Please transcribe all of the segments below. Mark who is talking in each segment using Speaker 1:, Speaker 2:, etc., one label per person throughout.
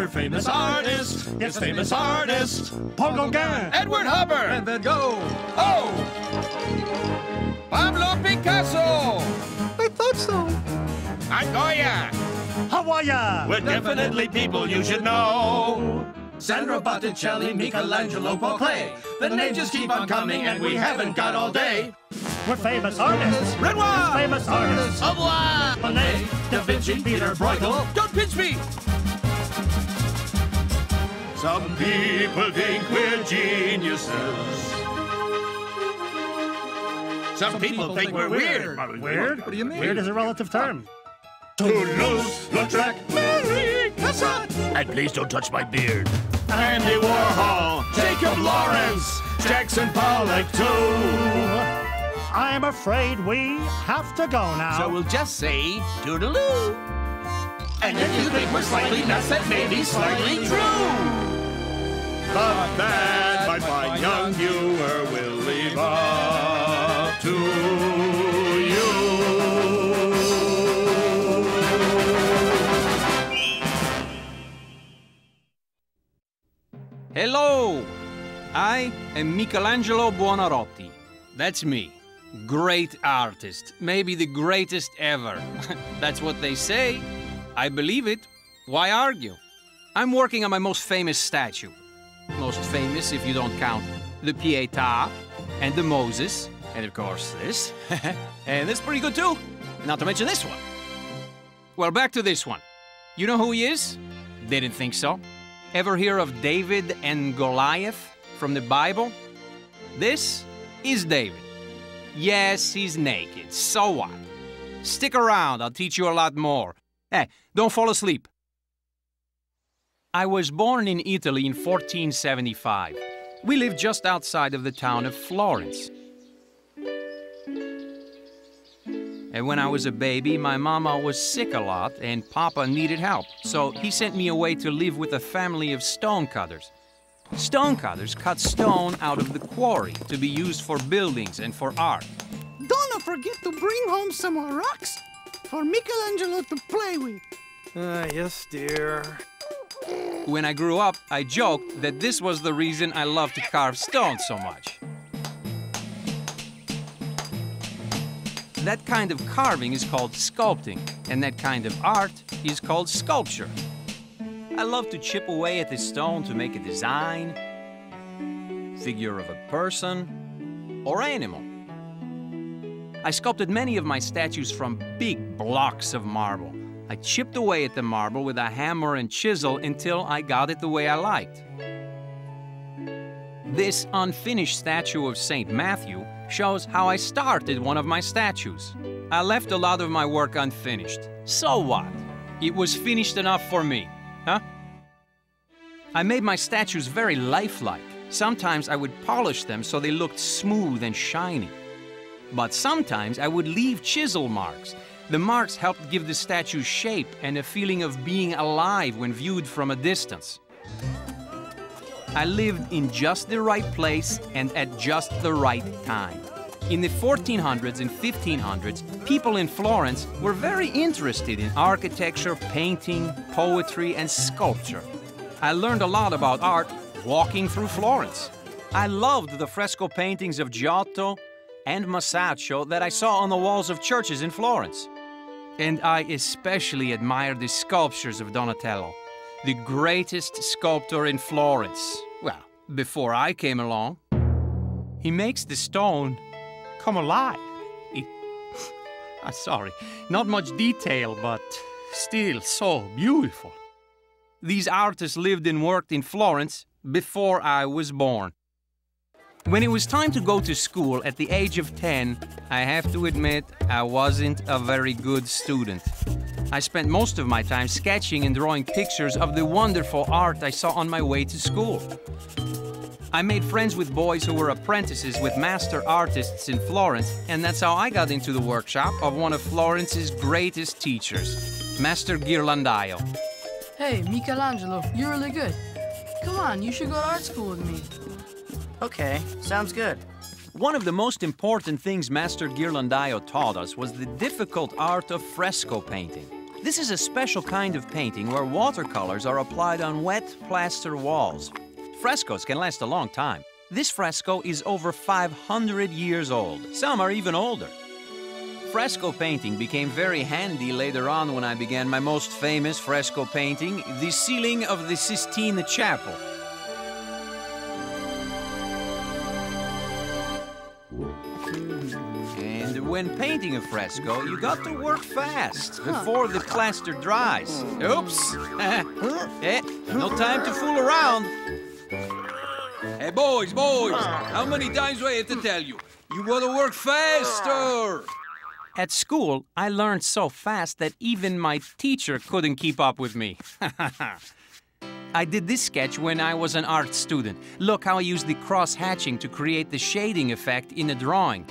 Speaker 1: We're famous artists. Yes, famous artists.
Speaker 2: Paul Gauguin.
Speaker 1: Edward Hopper.
Speaker 2: And Van Gogh.
Speaker 1: Oh! Pablo Picasso.
Speaker 2: I thought so.
Speaker 1: And Goya.
Speaker 2: Hawaii.
Speaker 1: We're definitely people you should know. Sandro Botticelli, Michelangelo, Paul Klee. The names just keep on coming, and we haven't got all day.
Speaker 2: We're famous artists.
Speaker 1: Renoir!
Speaker 2: Famous artists.
Speaker 1: Au revoir!
Speaker 2: Monet,
Speaker 1: Da Vinci, Peter Bruegel. Don't pinch me! Some people think we're geniuses. Some people think we're weird.
Speaker 2: Weird?
Speaker 3: What do you mean?
Speaker 2: Weird is a relative term.
Speaker 1: Toulouse-Lautrec, Marie Cassatt. And please don't touch my beard. Andy Warhol, Jacob Lawrence, Jackson Pollock too.
Speaker 2: I'm afraid we have to go now.
Speaker 1: So we'll just say toodaloo. And if you think we're slightly nuts, that may be slightly true. My young viewer, will leave up to you.
Speaker 4: Hello! I am Michelangelo Buonarroti. That's me. Great artist. Maybe the greatest ever. That's what they say. I believe it. Why argue? I'm working on my most famous statue. Most famous if you don't count the Pietà and the Moses, and of course this. and this is pretty good too. Not to mention this one. Well, back to this one. You know who he is? Didn't think so. Ever hear of David and Goliath from the Bible? This is David. Yes, he's naked. So what? Stick around, I'll teach you a lot more. Hey, don't fall asleep. I was born in Italy in 1475. We lived just outside of the town of Florence. And when I was a baby, my mama was sick a lot and papa needed help. So he sent me away to live with a family of stonecutters. Stonecutters cut stone out of the quarry to be used for buildings and for art.
Speaker 5: Don't forget to bring home some rocks for Michelangelo to play with.
Speaker 3: Ah, yes, dear.
Speaker 4: When I grew up, I joked that this was the reason I loved to carve stone so much. That kind of carving is called sculpting, and that kind of art is called sculpture. I love to chip away at the stone to make a design, figure of a person, or animal. I sculpted many of my statues from big blocks of marble. I chipped away at the marble with a hammer and chisel until I got it the way I liked. This unfinished statue of St. Matthew shows how I started one of my statues. I left a lot of my work unfinished. So what? It was finished enough for me, huh? I made my statues very lifelike. Sometimes I would polish them so they looked smooth and shiny. But sometimes I would leave chisel marks. The marks helped give the statue shape and a feeling of being alive when viewed from a distance. I lived in just the right place and at just the right time. In the 1400s and 1500s, people in Florence were very interested in architecture, painting, poetry, and sculpture. I learned a lot about art walking through Florence. I loved the fresco paintings of Giotto and Masaccio that I saw on the walls of churches in Florence. And I especially admire the sculptures of Donatello, the greatest sculptor in Florence. Well, before I came along. He makes the stone come alive. I'm sorry, not much detail, but still so beautiful. These artists lived and worked in Florence before I was born. When it was time to go to school at the age of 10, I have to admit I wasn't a very good student. I spent most of my time sketching and drawing pictures of the wonderful art I saw on my way to school. I made friends with boys who were apprentices with master artists in Florence, and that's how I got into the workshop of one of Florence's greatest teachers, Master Ghirlandaio.
Speaker 6: Hey, Michelangelo, you're really good. Come on, you should go to art school with me.
Speaker 7: Okay, sounds good.
Speaker 4: One of the most important things Master Ghirlandaio taught us was the difficult art of fresco painting. This is a special kind of painting where watercolors are applied on wet plaster walls. Frescoes can last a long time. This fresco is over 500 years old. Some are even older. Fresco painting became very handy later on when I began my most famous fresco painting, the ceiling of the Sistine Chapel. When painting a fresco, you got to work fast before the plaster dries. Oops! eh, no time to fool around. Hey, boys, boys, how many times do I have to tell you? You gotta work faster! At school, I learned so fast that even my teacher couldn't keep up with me. I did this sketch when I was an art student. Look how I used the cross hatching to create the shading effect in a drawing.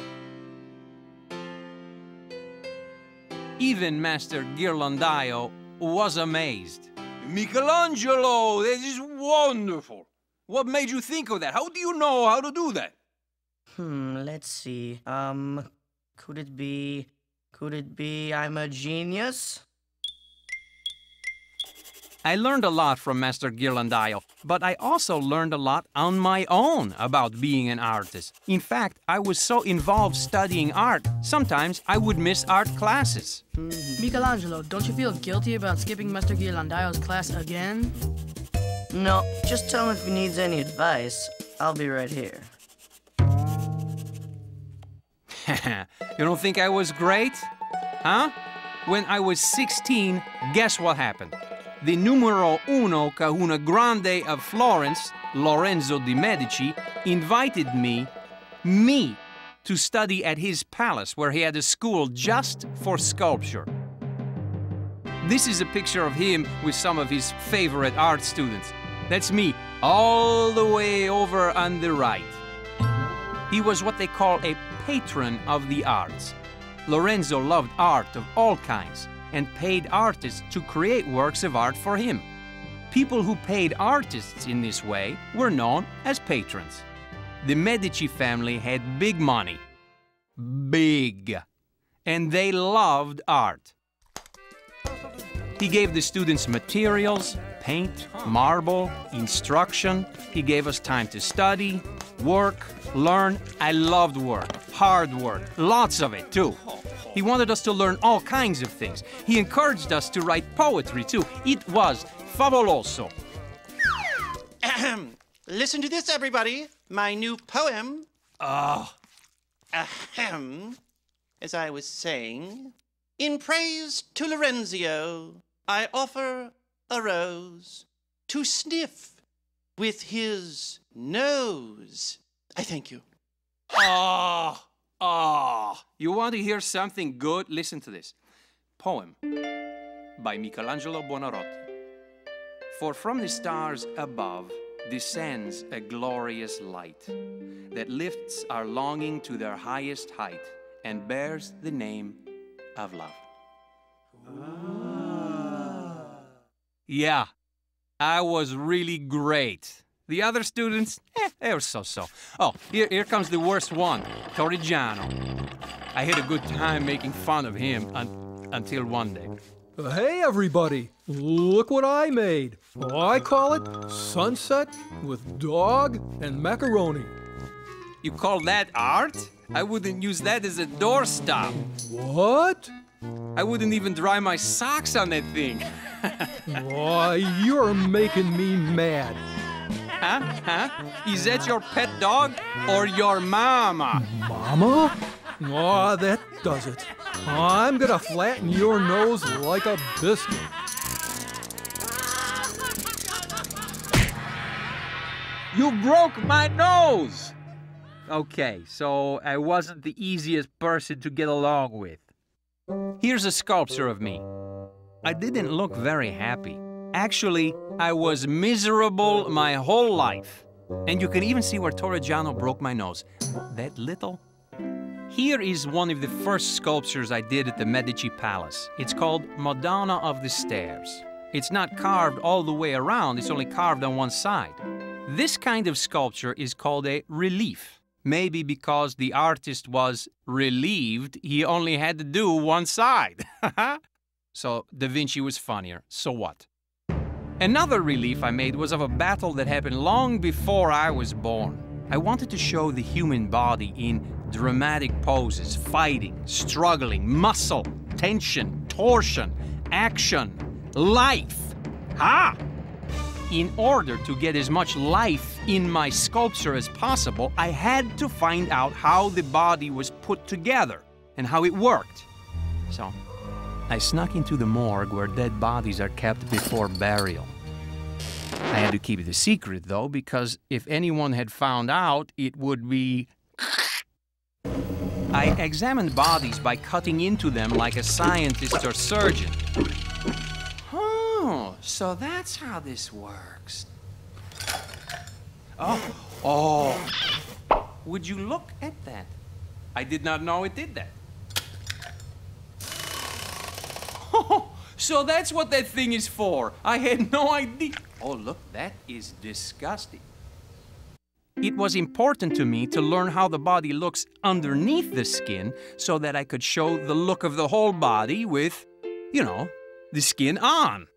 Speaker 4: Even Master Ghirlandaio was amazed. Michelangelo, this is wonderful. What made you think of that? How do you know how to do that?
Speaker 7: Hmm, let's see. Um, could it be. Could it be I'm a genius?
Speaker 4: I learned a lot from Master Ghirlandaio, but I also learned a lot on my own about being an artist. In fact, I was so involved studying art, sometimes I would miss art classes.
Speaker 6: Michelangelo, don't you feel guilty about skipping Master Ghirlandaio's class again?
Speaker 7: No, just tell him if he needs any advice. I'll be right here.
Speaker 4: you don't think I was great? Huh? When I was 16, guess what happened? The numero uno Kahuna Grande of Florence, Lorenzo de' Medici, invited me, me, to study at his palace where he had a school just for sculpture. This is a picture of him with some of his favorite art students. That's me, all the way over on the right. He was what they call a patron of the arts. Lorenzo loved art of all kinds and paid artists to create works of art for him. People who paid artists in this way were known as patrons. The Medici family had big money. Big. And they loved art. He gave the students materials, paint, marble, instruction. He gave us time to study, work, learn. I loved work, hard work, lots of it too. He wanted us to learn all kinds of things. He encouraged us to write poetry too. It was fabuloso.
Speaker 8: Ahem. Listen to this, everybody. My new poem.
Speaker 4: Ah,
Speaker 8: Ahem. As I was saying, in praise to Lorenzio, I offer a rose to sniff with his nose. I thank you.
Speaker 4: ah, ah. You want to hear something good? Listen to this. Poem by Michelangelo Buonarroti. For from the stars above descends a glorious light that lifts our longing to their highest height and bears the name of love. Yeah, I was really great. The other students, eh, they were so-so. Oh, here, here comes the worst one, Torrigiano. I had a good time making fun of him un- until one day.
Speaker 9: Hey, everybody! Look what I made. I call it Sunset with Dog and Macaroni.
Speaker 4: You call that art? I wouldn't use that as a doorstop.
Speaker 9: What?
Speaker 4: I wouldn't even dry my socks on that thing.
Speaker 9: Why, you're making me mad.
Speaker 4: Huh? Huh? Is that your pet dog or your mama?
Speaker 9: Mama? Aw, that does it. I'm gonna flatten your nose like a biscuit.
Speaker 4: You broke my nose! Okay, so I wasn't the easiest person to get along with. Here's a sculpture of me. I didn't look very happy. Actually, I was miserable my whole life. And you can even see where Torrigiano broke my nose. That little. Here is one of the first sculptures I did at the Medici Palace. It's called Madonna of the Stairs. It's not carved all the way around, it's only carved on one side. This kind of sculpture is called a relief. Maybe because the artist was relieved, he only had to do one side. so Da Vinci was funnier. So what? Another relief I made was of a battle that happened long before I was born. I wanted to show the human body in dramatic poses, fighting, struggling, muscle, tension, torsion, action, life. Ha! In order to get as much life in my sculpture as possible, I had to find out how the body was put together and how it worked. So, I snuck into the morgue where dead bodies are kept before burial. I had to keep it a secret, though, because if anyone had found out, it would be. I examined bodies by cutting into them like a scientist or surgeon. Oh, so that's how this works. Oh, oh. Would you look at that? I did not know it did that. Oh, so that's what that thing is for. I had no idea. Oh, look, that is disgusting. It was important to me to learn how the body looks underneath the skin so that I could show the look of the whole body with, you know, the skin on.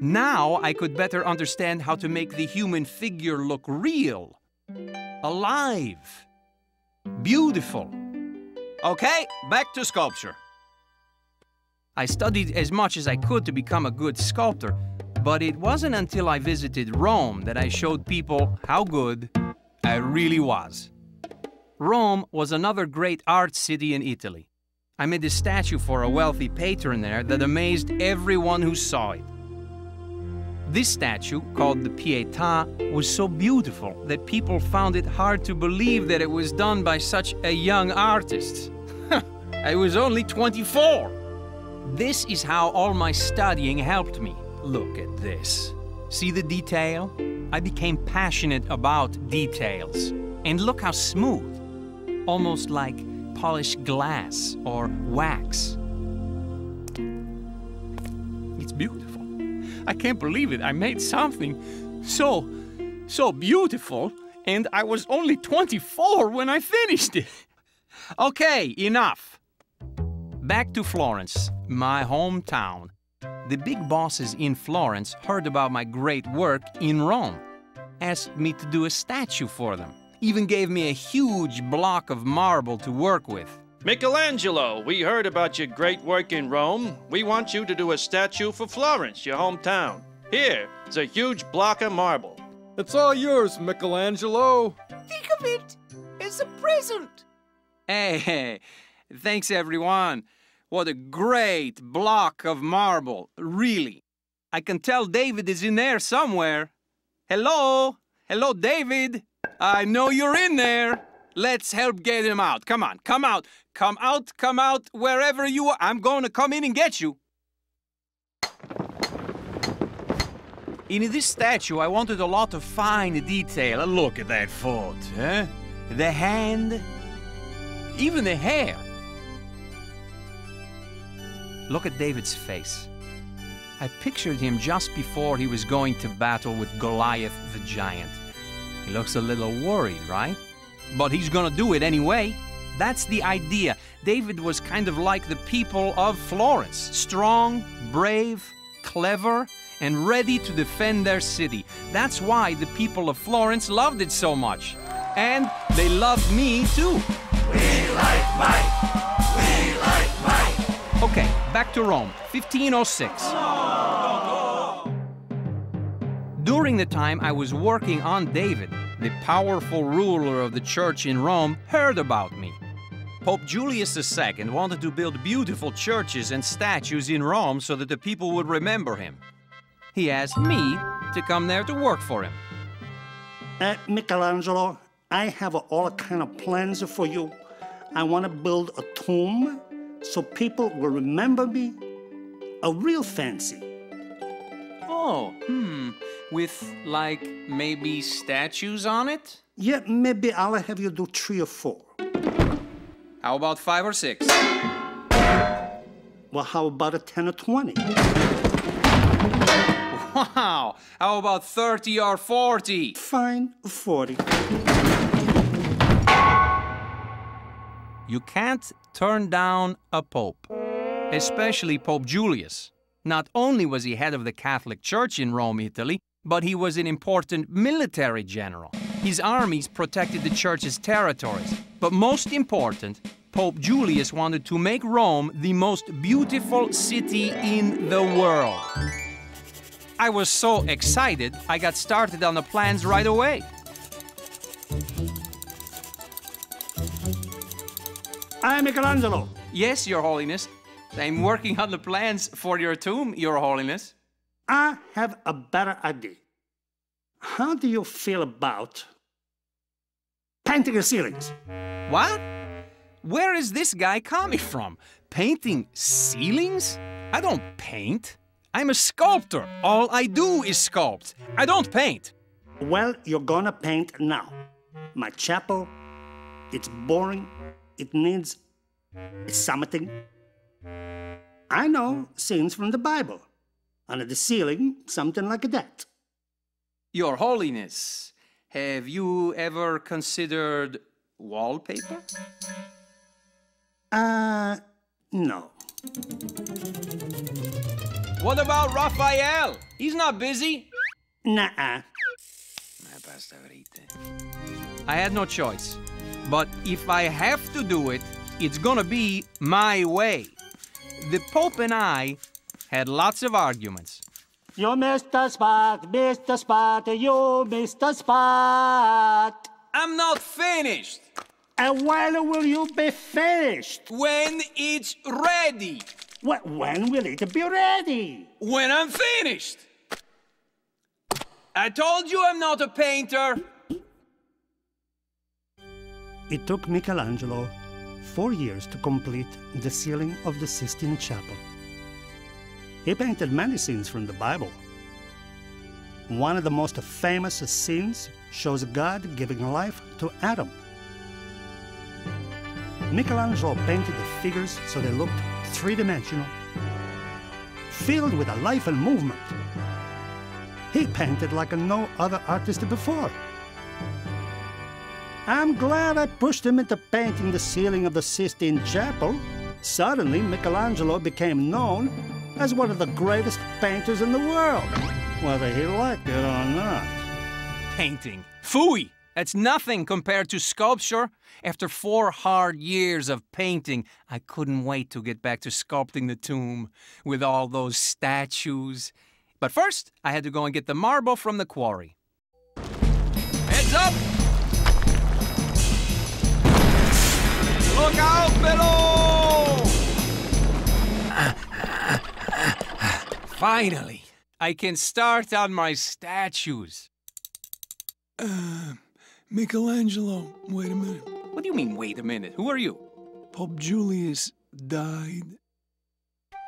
Speaker 4: Now I could better understand how to make the human figure look real, alive, beautiful. Okay, back to sculpture. I studied as much as I could to become a good sculptor, but it wasn't until I visited Rome that I showed people how good I really was. Rome was another great art city in Italy. I made a statue for a wealthy patron there that amazed everyone who saw it. This statue, called the Pietà, was so beautiful that people found it hard to believe that it was done by such a young artist. I was only 24. This is how all my studying helped me. Look at this. See the detail? I became passionate about details. And look how smooth. Almost like polished glass or wax. It's beautiful. I can't believe it. I made something so, so beautiful, and I was only 24 when I finished it. Okay, enough. Back to Florence, my hometown. The big bosses in Florence heard about my great work in Rome, asked me to do a statue for them, even gave me a huge block of marble to work with.
Speaker 8: Michelangelo, we heard about your great work in Rome. We want you to do a statue for Florence, your hometown. Here is a huge block of marble.
Speaker 9: It's all yours, Michelangelo.
Speaker 5: Think of it as a present.
Speaker 4: Hey, Hey, thanks everyone. What a great block of marble, really. I can tell David is in there somewhere. Hello? Hello, David? I know you're in there. Let's help get him out. Come on, come out. Come out, come out, wherever you are. I'm going to come in and get you. In this statue, I wanted a lot of fine detail. Look at that foot, huh? The hand, even the hair. Look at David's face. I pictured him just before he was going to battle with Goliath the giant. He looks a little worried, right? But he's gonna do it anyway. That's the idea. David was kind of like the people of Florence strong, brave, clever, and ready to defend their city. That's why the people of Florence loved it so much. And they loved me too.
Speaker 1: We like Mike.
Speaker 4: Okay, back to Rome, 1506. During the time I was working on David, the powerful ruler of the church in Rome heard about me. Pope Julius II wanted to build beautiful churches and statues in Rome so that the people would remember him. He asked me to come there to work for him.
Speaker 2: Uh, Michelangelo, I have all kind of plans for you. I want to build a tomb so people will remember me. A real fancy.
Speaker 4: Oh, hmm. With, like, maybe statues on it?
Speaker 2: Yeah, maybe I'll have you do three or four.
Speaker 4: How about five or six?
Speaker 2: Well, how about a 10 or 20?
Speaker 4: Wow! How about 30 or 40?
Speaker 2: Fine, 40.
Speaker 4: You can't turn down a pope. especially Pope Julius. Not only was he head of the Catholic Church in Rome, Italy, but he was an important military general. His armies protected the church's territories. But most important, Pope Julius wanted to make Rome the most beautiful city in the world. I was so excited, I got started on the plans right away.
Speaker 2: I'm Michelangelo.
Speaker 4: Yes, Your Holiness. I'm working on the plans for your tomb, Your Holiness.
Speaker 2: I have a better idea. How do you feel about painting the ceilings?
Speaker 4: What? Where is this guy coming from? Painting ceilings? I don't paint. I'm a sculptor. All I do is sculpt. I don't paint.
Speaker 2: Well, you're gonna paint now. My chapel, it's boring. It needs something. I know scenes from the Bible. Under the ceiling, something like that.
Speaker 4: Your Holiness, have you ever considered wallpaper?
Speaker 2: Uh, no.
Speaker 4: What about Raphael? He's not busy.
Speaker 2: Nuh-uh.
Speaker 4: I had no choice. But if I have to do it, it's gonna be my way. The Pope and I had lots of arguments.
Speaker 2: You missed the spot, missed the spot, you missed the spot.
Speaker 4: I'm not finished.
Speaker 2: And when will you be finished?
Speaker 4: When it's ready.
Speaker 2: Wh- when will it be ready?
Speaker 4: When I'm finished. I told you I'm not a painter.
Speaker 2: It took Michelangelo four years to complete the ceiling of the Sistine Chapel. He painted many scenes from the Bible. One of the most famous scenes shows God giving life to Adam. Michelangelo painted the figures so they looked three dimensional, filled with a life and movement. He painted like no other artist before. I'm glad I pushed him into painting the ceiling of the Sistine Chapel. Suddenly, Michelangelo became known as one of the greatest painters in the world, whether he liked it or not.
Speaker 4: Painting. Phooey! That's nothing compared to sculpture. After four hard years of painting, I couldn't wait to get back to sculpting the tomb with all those statues. But first, I had to go and get the marble from the quarry. Heads up! Look out below! Finally, I can start on my statues.
Speaker 10: Uh, Michelangelo, wait a minute.
Speaker 4: What do you mean, wait a minute? Who are you?
Speaker 10: Pope Julius died.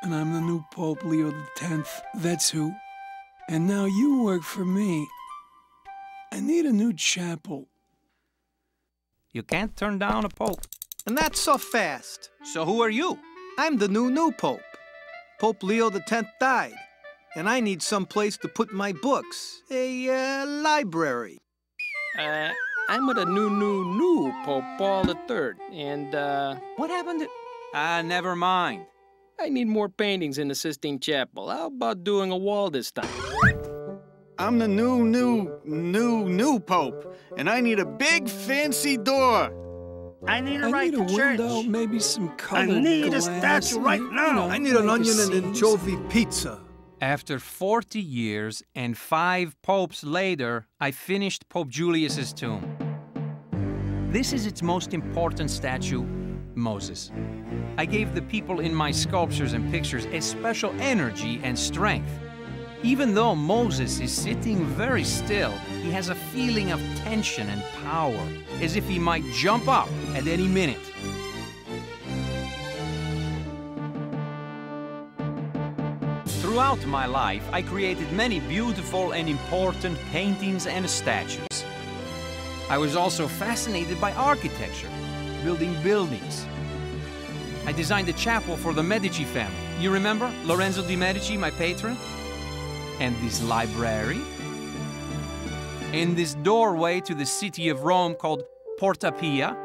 Speaker 10: And I'm the new Pope Leo X. That's who. And now you work for me. I need a new chapel.
Speaker 4: You can't turn down a pope.
Speaker 3: And that's so fast.
Speaker 4: So who are you?
Speaker 3: I'm the new new pope. Pope Leo X died, and I need some place to put my books. A uh, library.
Speaker 11: Uh, I'm with a new, new, new Pope Paul III, and uh,
Speaker 4: What happened to... Ah, never mind.
Speaker 11: I need more paintings in the Sistine Chapel. How about doing a wall this time?
Speaker 3: I'm the new, new, new, new pope, and I need a big fancy door.
Speaker 2: I need a
Speaker 10: I
Speaker 2: right
Speaker 10: need a
Speaker 2: church.
Speaker 10: window, maybe some colour.
Speaker 2: I
Speaker 10: colored
Speaker 2: need a statue right
Speaker 10: you
Speaker 2: now.
Speaker 10: know,
Speaker 3: I need an onion and
Speaker 10: scene.
Speaker 3: anchovy pizza.
Speaker 4: After 40 years and five popes later, I finished Pope Julius's tomb. This is its most important statue, Moses. I gave the people in my sculptures and pictures a special energy and strength. Even though Moses is sitting very still, he has a feeling of tension and power, as if he might jump up at any minute. Throughout my life, I created many beautiful and important paintings and statues. I was also fascinated by architecture, building buildings. I designed a chapel for the Medici family. You remember Lorenzo de' Medici, my patron? And this library? And this doorway to the city of Rome called Porta Pia?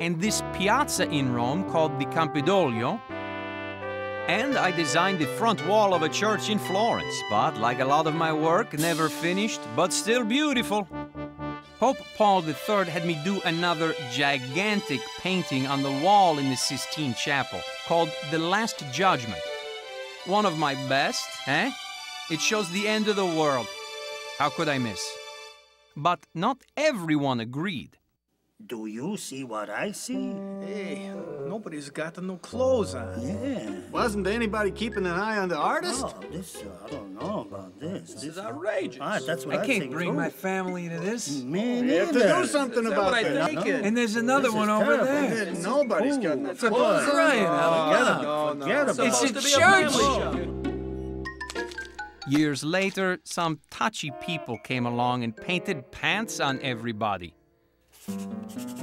Speaker 4: and this piazza in Rome called the Campidoglio. And I designed the front wall of a church in Florence, but like a lot of my work, never finished, but still beautiful. Pope Paul III had me do another gigantic painting on the wall in the Sistine Chapel called The Last Judgment. One of my best, eh? It shows the end of the world. How could I miss? But not everyone agreed.
Speaker 2: Do you see what I see?
Speaker 3: Hey, nobody's got no clothes on.
Speaker 2: Yeah.
Speaker 3: Wasn't anybody keeping an eye on the artist?
Speaker 2: Oh, this, uh, I don't know about this. This,
Speaker 11: is outrageous.
Speaker 2: Ah, that's what
Speaker 12: I
Speaker 2: I
Speaker 12: can't
Speaker 2: think
Speaker 12: bring
Speaker 2: too.
Speaker 12: my family to this.
Speaker 2: Me
Speaker 3: You have to
Speaker 2: neither.
Speaker 3: do something
Speaker 11: Is that
Speaker 3: about
Speaker 11: what I
Speaker 3: that.
Speaker 11: think?
Speaker 2: No.
Speaker 12: And there's another
Speaker 2: This is
Speaker 12: one over
Speaker 2: terrible.
Speaker 12: there.
Speaker 3: Nobody's got no
Speaker 12: For
Speaker 3: clothes.
Speaker 12: crying out
Speaker 2: Forget
Speaker 12: loud.
Speaker 2: about it. Forget about
Speaker 12: It's
Speaker 2: it.
Speaker 12: a
Speaker 11: Supposed to be a
Speaker 12: church.
Speaker 11: show.
Speaker 4: Years later, some touchy people came along and painted pants on everybody.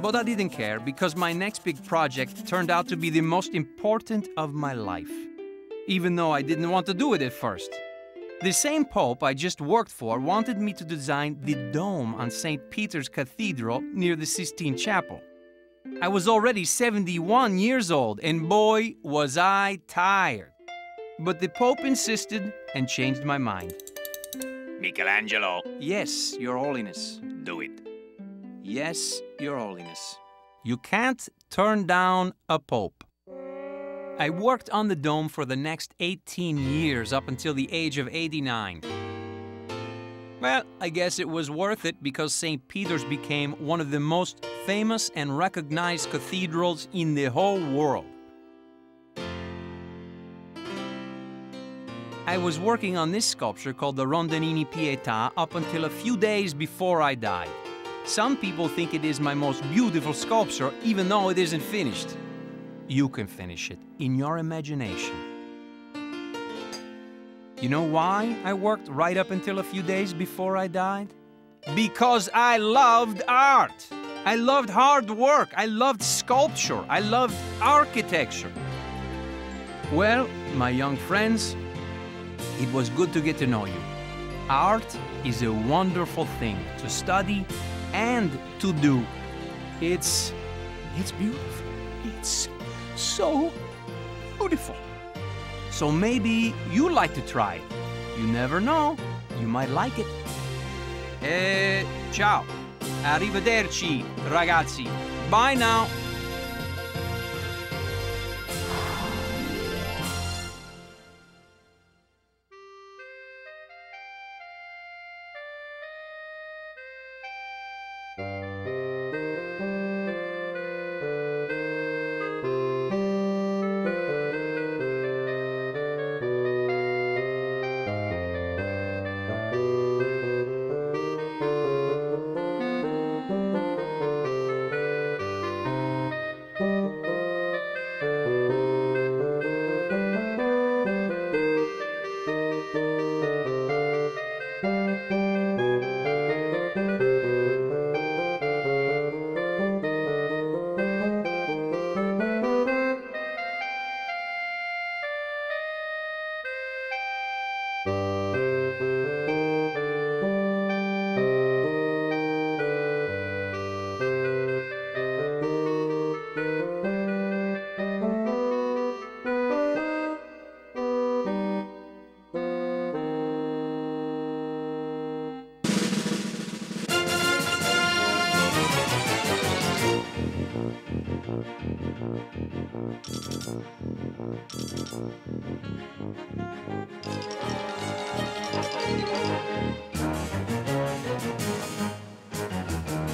Speaker 4: But I didn't care because my next big project turned out to be the most important of my life, even though I didn't want to do it at first. The same Pope I just worked for wanted me to design the dome on St. Peter's Cathedral near the Sistine Chapel. I was already 71 years old, and boy, was I tired. But the Pope insisted and changed my mind.
Speaker 1: Michelangelo,
Speaker 4: Yes, Your Holiness.
Speaker 1: do it.
Speaker 4: Yes, Your Holiness. You can't turn down a pope. I worked on the dome for the next 18 years up until the age of 89. Well, I guess it was worth it because St. Peter's became one of the most famous and recognized cathedrals in the whole world. I was working on this sculpture called the Rondanini Pietà up until a few days before I died. Some people think it is my most beautiful sculpture, even though it isn't finished. You can finish it in your imagination. You know why I worked right up until a few days before I died? Because I loved art. I loved hard work. I loved sculpture. I loved architecture. Well, my young friends, it was good to get to know you. Art is a wonderful thing to study and to do. It's it's beautiful. It's so beautiful. So maybe you like to try. You never know. You might like it. Eh, ciao. Arrivederci, ragazzi. Bye now. Thank you.